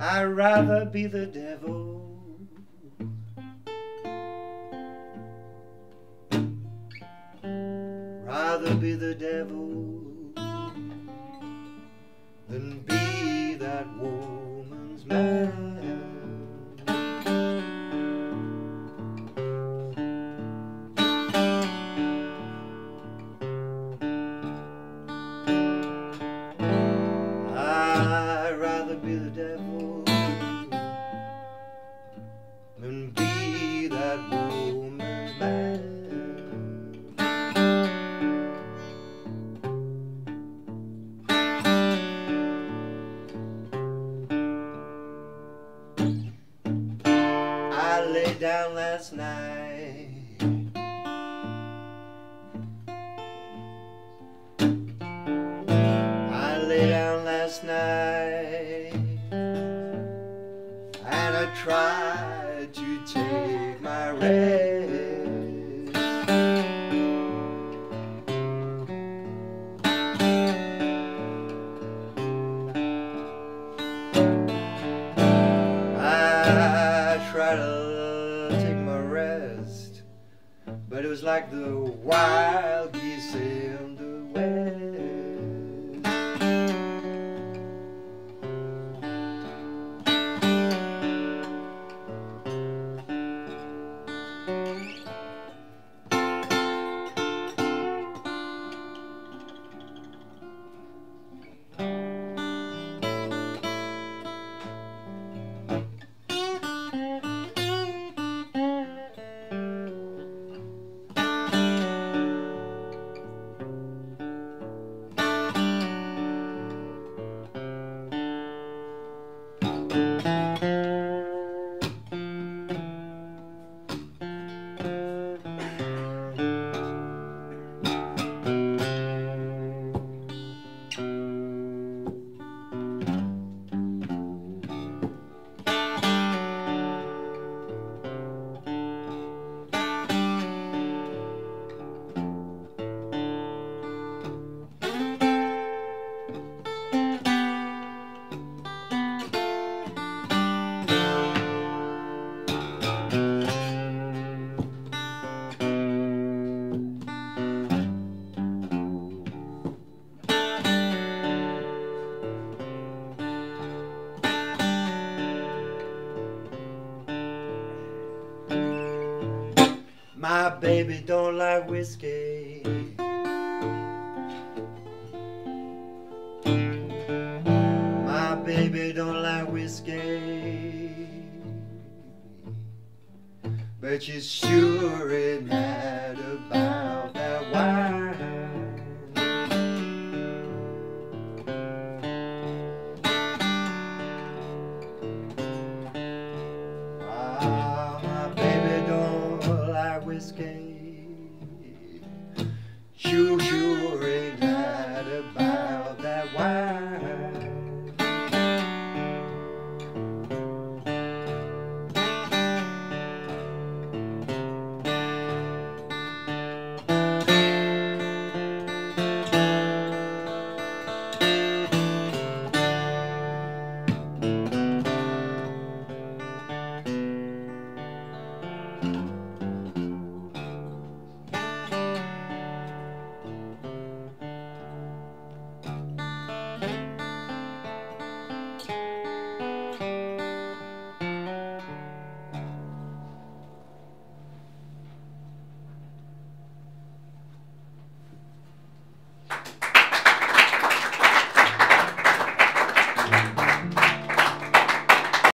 rather be the devil. Rather be the devil than be that woman's man. I'd rather be the devil I lay down last night. I lay down last night and I tried to take my rest. But it was like the wild geese My baby don't like whiskey. My baby don't like whiskey. But she's sure ain't mad about that wine. Ah,